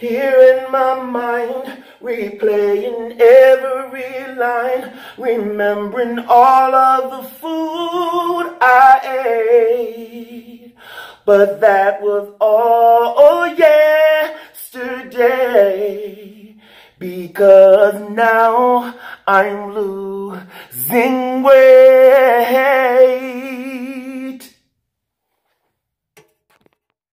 Here in my mind, replaying every line, remembering all of the food I ate. But that was all oh, yesterday, because now I'm losing weight.